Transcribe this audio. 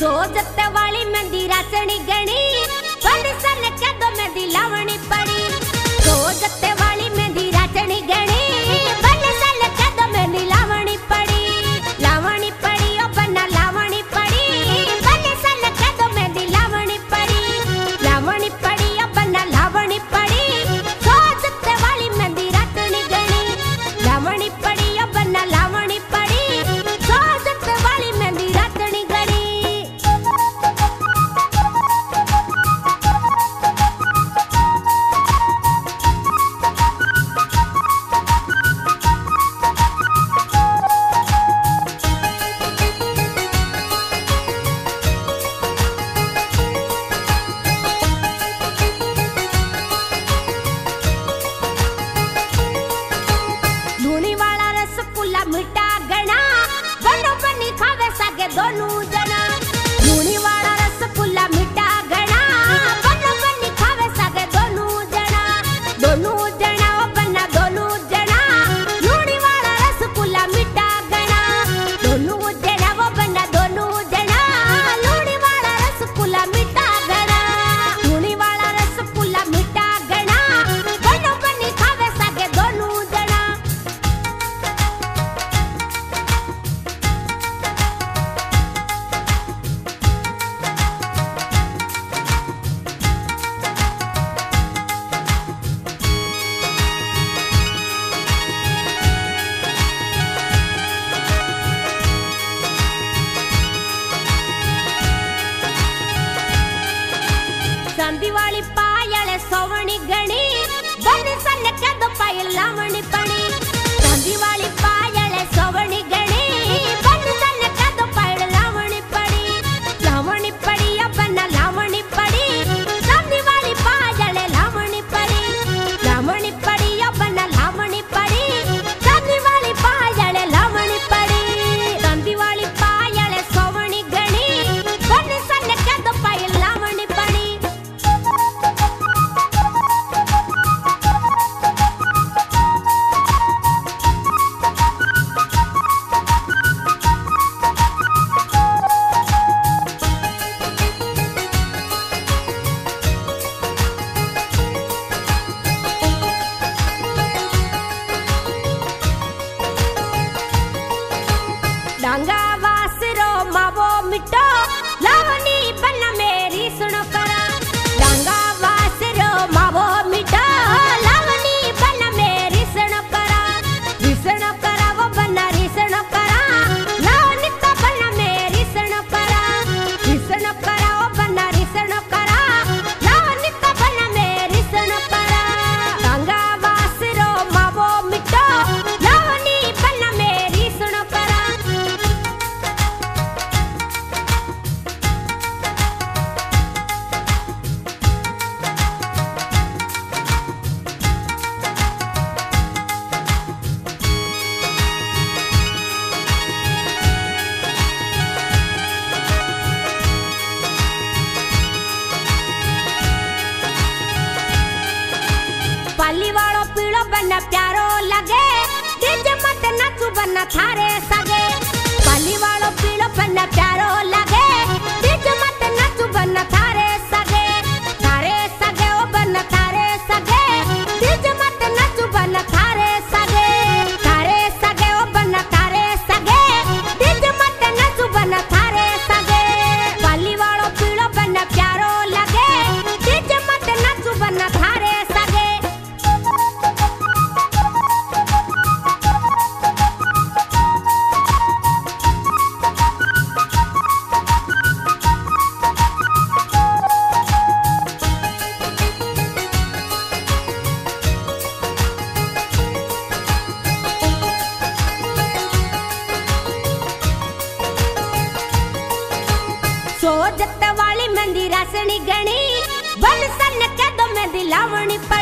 So Jath ವಾಳಿ ಮಂದಿ ರಾಸಣಿ ಗಣಿ ಅನುಜನ વાસરો માવો મીઠો લાવણી काली वालो पीलो बन प्यारो लगे। तेज मत नाचू बन थारे सगे काली वालो पीलो बन प्यारो ಜೋ ಜತ್ತ ವಾಳಿ ಮಂದಿ ರಾಸಣಿ ಗಣಿ ಬಲ್ ಸಣ್ಣ ಕದ ಮೆದಿ ಲಾವಣಿ ಪ